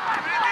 Come on,